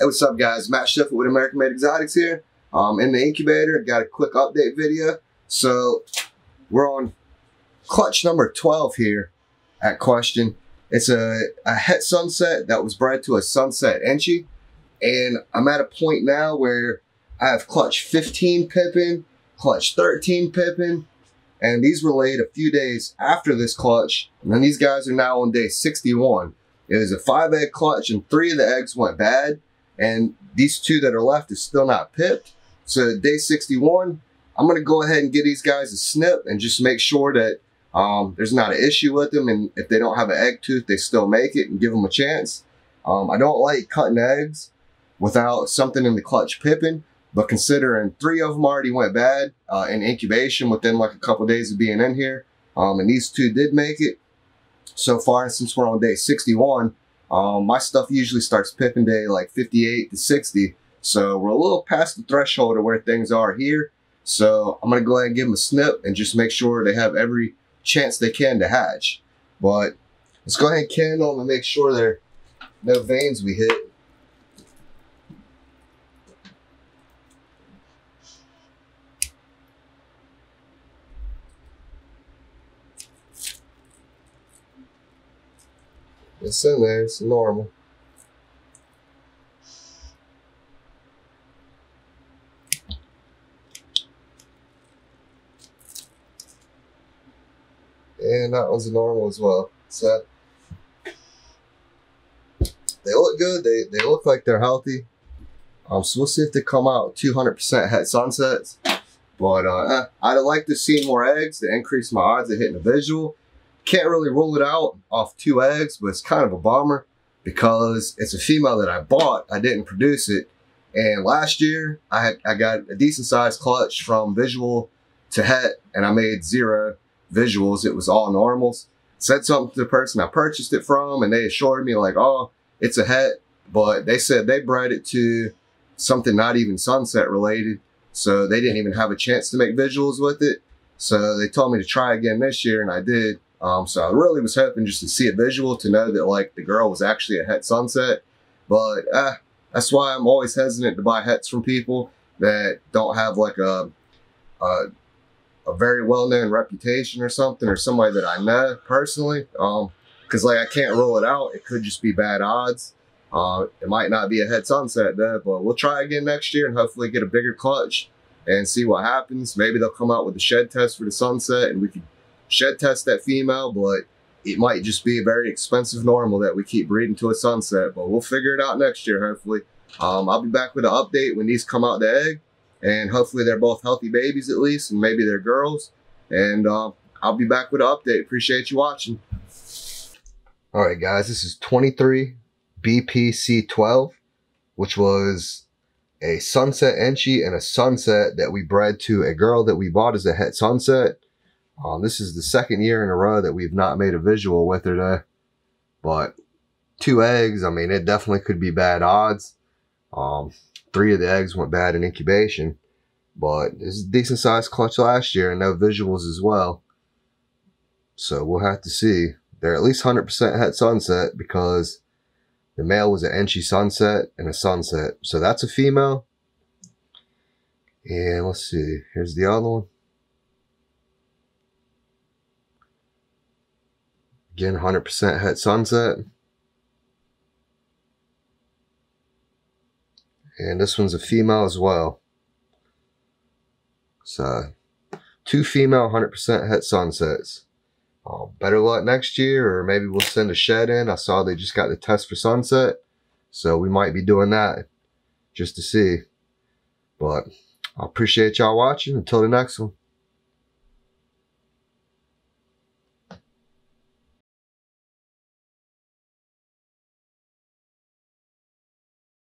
Hey, what's up guys? Matt Schiffer with American Made Exotics here. Um, in the incubator, got a quick update video. So we're on clutch number 12 here at question. It's a, a het sunset that was bred to a sunset Enchi. And I'm at a point now where I have clutch 15 pippin, clutch 13 pippin, and these were laid a few days after this clutch. And then these guys are now on day 61. It was a five egg clutch and three of the eggs went bad. And these two that are left is still not pipped. So day 61, I'm going to go ahead and give these guys a snip and just make sure that um, there's not an issue with them. And if they don't have an egg tooth, they still make it and give them a chance. Um, I don't like cutting eggs without something in the clutch pipping. But considering three of them already went bad uh, in incubation within like a couple of days of being in here, um, and these two did make it so far, since we're on day 61, um, my stuff usually starts pipping day like 58 to 60. So we're a little past the threshold of where things are here. So I'm going to go ahead and give them a snip and just make sure they have every chance they can to hatch. But let's go ahead and candle and make sure there are no veins we hit. It's in there, it's normal. And that one's normal as well. So they look good. They they look like they're healthy. Um, so we'll see if they come out 200% het sunsets. But uh, eh, I'd like to see more eggs to increase my odds of hitting a visual. Can't really rule it out off two eggs, but it's kind of a bummer because it's a female that I bought. I didn't produce it. And last year I had, I got a decent sized clutch from visual to het and I made zero visuals. It was all normals. Said something to the person I purchased it from and they assured me like, oh, it's a het. But they said they bred it to something not even sunset related. So they didn't even have a chance to make visuals with it. So they told me to try again this year and I did. Um, so I really was hoping just to see a visual to know that like the girl was actually a het sunset. But uh, that's why I'm always hesitant to buy hets from people that don't have like a, a, a very well-known reputation or something or somebody that I know personally. Um, cause like I can't rule it out. It could just be bad odds. Uh, it might not be a het sunset though, but we'll try again next year and hopefully get a bigger clutch and see what happens. Maybe they'll come out with a shed test for the sunset and we could shed test that female, but it might just be a very expensive normal that we keep breeding to a sunset, but we'll figure it out next year, hopefully. Um, I'll be back with an update when these come out the egg, and hopefully they're both healthy babies at least, and maybe they're girls. And uh, I'll be back with an update. Appreciate you watching. All right, guys, this is 23 BPC12, which was a sunset Enchi and a sunset that we bred to a girl that we bought as a het sunset. Um, this is the second year in a row that we've not made a visual with her today. But two eggs, I mean, it definitely could be bad odds. Um, three of the eggs went bad in incubation. But it's a decent sized clutch last year and no visuals as well. So we'll have to see. They're at least 100% het sunset because the male was an Enchi sunset and a sunset. So that's a female. And let's see. Here's the other one. Again, 100% het sunset. And this one's a female as well. So, two female 100% het sunsets. Uh, better luck next year, or maybe we'll send a shed in. I saw they just got the test for sunset. So we might be doing that just to see. But I appreciate y'all watching. Until the next one.